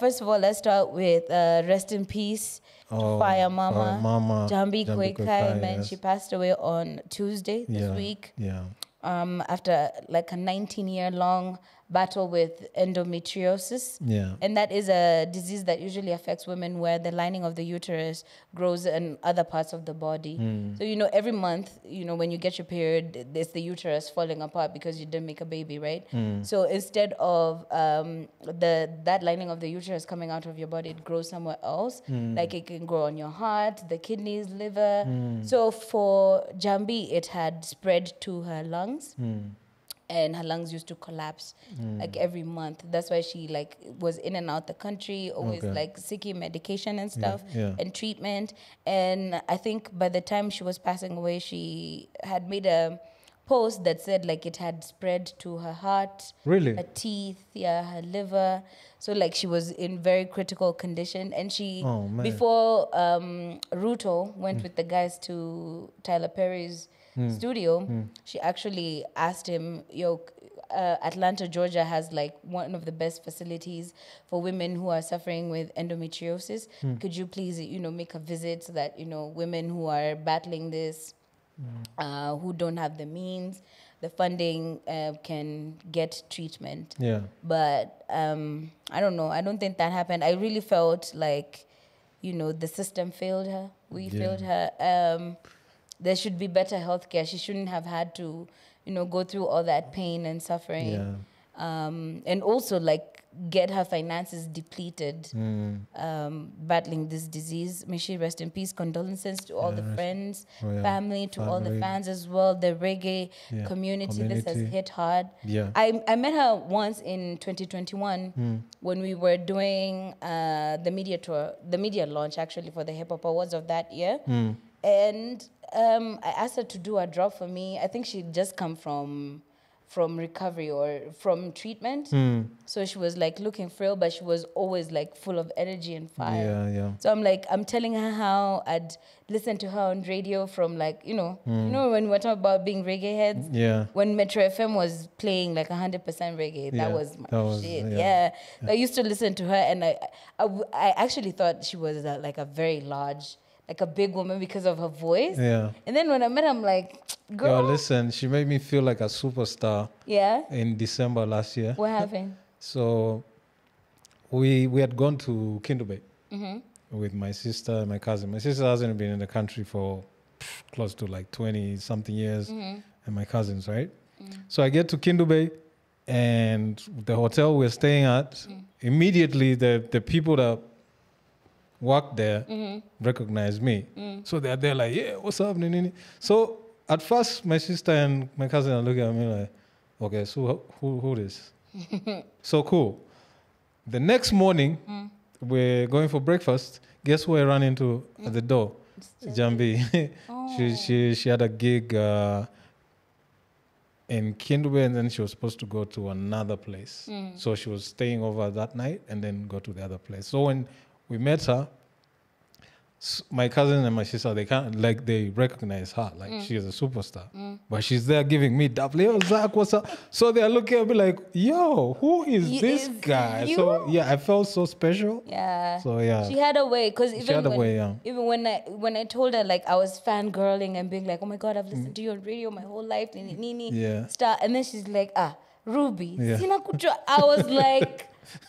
First of all, let's start with uh, rest in peace, Oh, Fyah Mama, Fyah Mama, Jahmby Jahmby Koikai, Koikai, man. yes. She passed away on Tuesday this yeah, week Yeah. um, after like a 19 year long battle with endometriosis. Yeah. And that is a disease that usually affects women where the lining of the uterus grows in other parts of the body. Hmm. So, you know, every month, you know, when you get your period, it's the uterus falling apart because you didn't make a baby, right? Hmm. So instead of um, the that lining of the uterus coming out of your body, it grows somewhere else. Hmm. Like it can grow on your heart, the kidneys, liver. So for Jahmby, it had spread to her lungs Hmm. And her lungs used to collapse like every month. That's why she like was in and out the country, always Okay. like seeking medication and stuff yeah. and treatment. And I think by the time she was passing away, she had made a post that said like it had spread to her heart, Really? her teeth, yeah, her liver. So like she was in very critical condition, and she Oh, before um, Ruto went with the guys to Tyler Perry's studio, she actually asked him, "Yo, uh, Atlanta, Georgia has like one of the best facilities for women who are suffering with endometriosis. Could you please, you know, make a visit so that you know women who are battling this, uh, who don't have the means, the funding, uh, can get treatment." Yeah. but um, I don't know. I don't think that happened. I really felt like, you know, the system failed her. We Yeah. failed her. Um, there should be better healthcare. She shouldn't have had to, you know, go through all that pain and suffering. Yeah. Um, and also like get her finances depleted, Mm. um, battling this disease. May she rest in peace. Condolences to all the friends, Oh, yeah. family, to all the fans as well. The reggae Yeah. community, this has hit hard. Yeah. I, I met her once in 2021 Hmm. when we were doing uh, the media tour, the media launch actually for the Hip Hop Awards of that year. Hmm. And um, I asked her to do a drop for me. I think she'd just come from from recovery or from treatment. Hmm. So she was like looking frail, but she was always like full of energy and fire. Yeah. Yeah. So I'm like, I'm telling her how I'd listen to her on radio from like, you know, you know when we're talking about being reggae heads, Yeah. when Metro FM was playing like 100% reggae, that Yeah, was my that was- shit. yeah. Yeah. I used to listen to her and I, I, I actually thought she was uh, like a very large, like a big woman because of her voice. Yeah. And then when I met her, I'm like, Yo, girl, listen, she made me feel like a superstar yeah, in December last year. what happened? So we we had gone to Kindle Bay Mm-hmm. with my sister and my cousin. My sister hasn't been in the country for pff, close to like 20 something years, Mm-hmm. and my cousins, right? So I get to Kindle Bay, and the hotel we're staying at, Mm. immediately the, the people that work there Mm-hmm. recognize me. Mm. So they're there like, yeah, what's up? Nini? So at first, my sister and my cousin are looking at me like, okay, so who, who this? so cool. The next morning, Mm. we're going for breakfast. Guess who I ran into at the door? Jahmby. Oh. she, she, she had a gig uh, in Kindle and then she was supposed to go to another place. Mm. So she was staying over that night and then go to the other place. So when we met her, my cousin and my sister, they can't like they recognize her, like Mm. she is a superstar. But she's there giving me double. Yo, ZaQ, what's up? So they're looking at me like, yo, who is this is guy? you? So yeah, I felt so special. Yeah. So yeah, She had a way because even when, way, yeah. even when I when I told her like I was fangirling and being like, oh my god, I've Mm. listened to you on radio my whole life, Nini, Nini, Yeah. star, and then she's like, ah, Ruby, Yeah. Sina. I was like,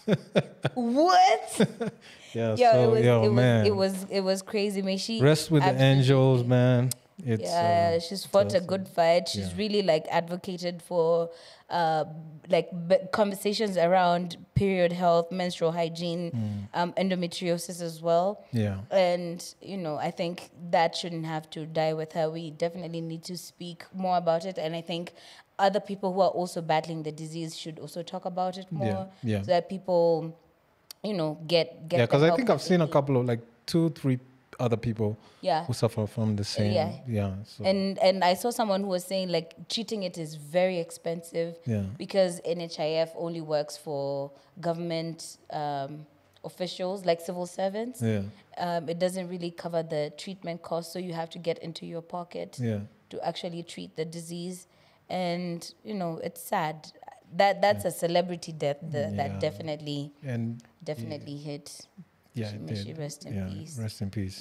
what? yeah. Yeah, so it was, yo, it man, was it was it was crazy. May she rest with the angels, man. It's yeah, uh, she's fought a good fight. She's Yeah. really like advocated for uh, like b- conversations around period health, menstrual hygiene, Mm. um, endometriosis as well. yeah. And you know, I think that shouldn't have to die with her. We definitely need to speak more about it, and I think other people who are also battling the disease should also talk about it more, yeah. so that people, you know, get get. Yeah, because I think I've seen a couple of like two, three other people Yeah. who suffer from the same. yeah. Yeah. so, And and I saw someone who was saying like treating it is very expensive yeah. because NHIF only works for government um, officials like civil servants. Yeah. Um, it doesn't really cover the treatment cost, so you have to get into your pocket Yeah. to actually treat the disease. And you know, it's sad. That that's a celebrity death the, Yeah. that definitely and definitely hit. yeah, She- may she rest in yeah, peace. Rest in peace.